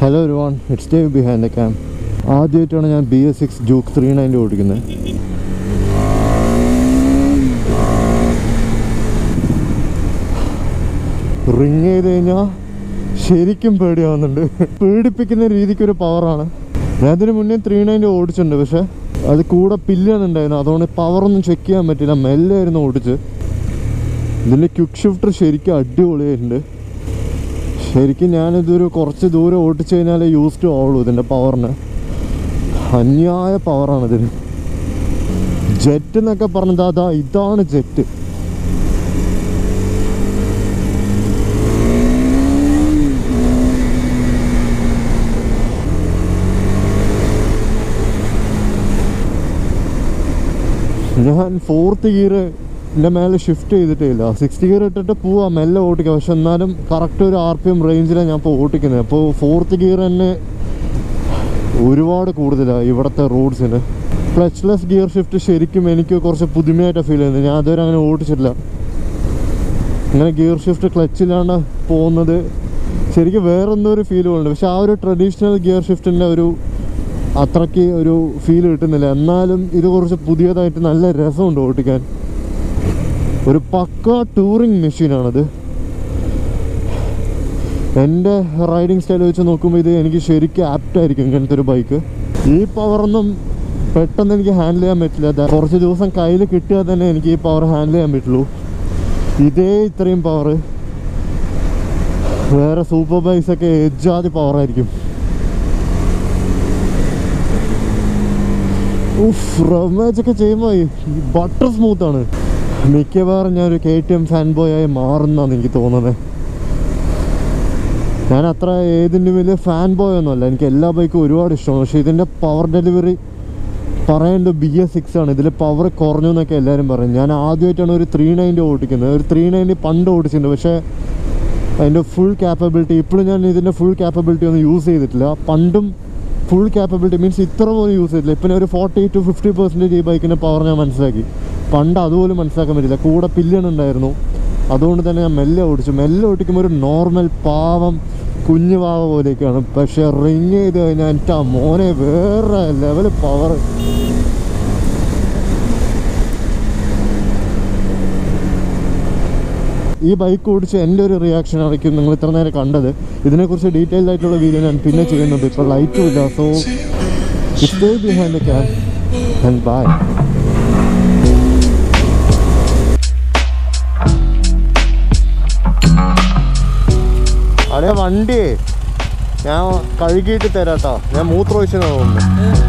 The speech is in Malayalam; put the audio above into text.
Hello everyone it's day behind the cam ആദ്യമായിട്ടാണ് ഞാൻ B S six Duke three നയന്റെ ഓടിക്കുന്നത്. റിങ് ചെയ്ത് കഴിഞ്ഞാൽ ശരിക്കും പേടിയാവുന്നുണ്ട്. പേടിപ്പിക്കുന്ന രീതിക്ക് ഒരു പവറാണ് ഞാൻ ഇതിന് മുന്നേ ത്രീ നയന്റെ ഓടിച്ചിട്ടുണ്ട് പക്ഷെ അത് കൂടെ പില്ലാണുണ്ടായിരുന്നു അതുകൊണ്ട് പവറൊന്നും ചെക്ക് ചെയ്യാൻ പറ്റില്ല. മെല്ലെ ആയിരുന്നു ഓടിച്ച് ഇതിന്റെ ക്വിക്ക് ഷിഫ്റ്റർ ശരിക്കും അടിപൊളിയായിട്ടുണ്ട്. ശരിക്കും ഞാനിതൊരു കുറച്ച് ദൂരം ഓടിച്ചു കഴിഞ്ഞാലേ യൂസ് ടു ആവുള്ളൂ ഇതിന്റെ പവറിന് അന്യായ പവറാണ് ഇതിന് ജെറ്റ് എന്നൊക്കെ പറഞ്ഞത് അതാ ഇതാണ് ജെറ്റ് ഞാൻ ഫോർത്ത് ഗിയർ എന്റെ മേലെ ഷിഫ്റ്റ് ചെയ്തിട്ടേ ഇല്ല സിക്സ്റ്റി ഗിയർ ഇട്ടിട്ട് പോവാം മെല്ലെ ഓടിക്കാം പക്ഷെ എന്നാലും കറക്റ്റ് ഒരു ആർ പി എം റേഞ്ചിലാണ് ഞാൻ ഇപ്പോൾ ഓടിക്കുന്നത് അപ്പോൾ ഫോർത്ത് ഗിയർ തന്നെ ഒരുപാട് കൂടുതലാണ് ഇവിടുത്തെ റോഡ്സിന് ക്ലച്ച്ലെസ് ഗിയർ ഷിഫ്റ്റ് ശരിക്കും എനിക്ക് കുറച്ച് പുതുമയായിട്ട് ഫീൽ ചെയ്യുന്നത്. ഞാൻ അതുവരെ അങ്ങനെ ഓടിച്ചിട്ടില്ല. അങ്ങനെ ഗിയർ ഷിഫ്റ്റ് ക്ലച്ചിലാണ് പോകുന്നത്. ശരിക്കും വേറെന്തോ ഒരു ഫീൽ ഉണ്ട് പക്ഷെ ആ ഒരു ട്രഡീഷണൽ ഗിയർ ഷിഫ്റ്റിന്റെ ഒരു അത്രയ്ക്ക് ഒരു ഫീൽ കിട്ടുന്നില്ല. എന്നാലും ഇത് കുറച്ച് പുതിയതായിട്ട് നല്ല രസമുണ്ട് ഓടിക്കാൻ ഒരു പക്ക ടൂറിങ് മെഷീനാണത് എന്റെ റൈഡിങ് സ്റ്റൈൽ വെച്ച് നോക്കുമ്പോൾ ഇത് എനിക്ക് ശരിക്കും ആപ്റ്റായിരിക്കും ഇങ്ങനത്തെ ഒരു ബൈക്ക് ഈ പവറൊന്നും പെട്ടെന്ന് എനിക്ക് ഹാൻഡിൽ ചെയ്യാൻ പറ്റില്ല. കുറച്ച് ദിവസം കയ്യിൽ കിട്ടിയാൽ തന്നെ എനിക്ക് ഈ പവർ ഹാൻഡിൽ ചെയ്യാൻ പറ്റുള്ളൂ. ഇതേ ഇത്രയും പവർ വേറെ സൂപ്പർ ബൈക്സൊക്കെ എജ്ജാതി പവറായിരിക്കും ഉഫ് റവ് ഒക്കെ ചെയ്യുമ്പോൾ ബട്ടർ സ്മൂത്താണ് മിക്കവാറും ഞാനൊരു K T M fan boy ആയി മാറുന്നാണ് എനിക്ക് തോന്നുന്നത്. ഞാൻ അത്ര ഏതിന്റെ വലിയ ഫാൻ ബോയ് ഒന്നുമല്ല എനിക്ക് എല്ലാ ബൈക്കും ഒരുപാട് ഇഷ്ടമാണ്. പക്ഷേ ഇതിന്റെ പവർ ഡെലിവറി പറയേണ്ടത് ബി എസ് സിക്സ് ആണ്. ഇതിൽ പവർ കുറഞ്ഞു എന്നൊക്കെ എല്ലാവരും പറയും. ഞാൻ ആദ്യമായിട്ടാണ് ഒരു ത്രീ നയന്റി ഓടിക്കുന്നത്. ഒരു ത്രീ നയന്റി പണ്ട് ഓടിച്ചിട്ടുണ്ട്. പക്ഷേ അതിന്റെ ഫുൾ ക്യാപ്പബിലിറ്റി ഇപ്പോഴും ഞാൻ ഇതിന്റെ ഫുൾ ക്യാപ്പബിലിറ്റി ഒന്നും യൂസ് ചെയ്തിട്ടില്ല. പണ്ടും ഫുൾ ക്യാപ്പബിലിറ്റി മീൻസ് ഇത്ര പോലും യൂസ് ചെയ്തിട്ടില്ല. ഇപ്പം ഒരു ഫോർട്ടി ടു ഫിഫ്റ്റി പെർസെന്റേജ് ഈ ബൈക്കിന്റെ പവർ ഞാൻ മനസ്സിലാക്കി. പണ്ട് അതുപോലും മനസ്സിലാക്കാൻ പറ്റില്ല. കൂടെ പില്ലണുണ്ടായിരുന്നു അതുകൊണ്ട് തന്നെ ഞാൻ മെല്ലെ ഓടിച്ചു. മെല്ലെ ഓടിക്കുമ്പോൾ ഒരു നോർമൽ പാവം കുഞ്ഞു പാവ പോലെയൊക്കെയാണ്. പക്ഷെ റിങ് ചെയ്ത് കഴിഞ്ഞാൽ എന്റെ ആ മോനെ വേറെ ലെവൽ പവർ ഈ ബൈക്ക് ഓടിച്ച് എന്റെ ഒരു റിയാക്ഷൻ ആയിരിക്കും നിങ്ങൾ ഇത്ര നേരം കണ്ടത്. ഇതിനെക്കുറിച്ച് ഡീറ്റെയിൽഡ് ആയിട്ടുള്ള വീഡിയോ ഞാൻ പിന്നെ ചെയ്യുന്നുണ്ട്. ഇപ്പോൾ ലൈറ്റും ഇല്ല. So stay behind the cam bye അതെ വണ്ടി. ഞാൻ കഴുകിയിട്ട് തരാട്ടോ ഞാൻ മൂത്രമൊഴിച്ചെന്ന് തോന്നുന്നു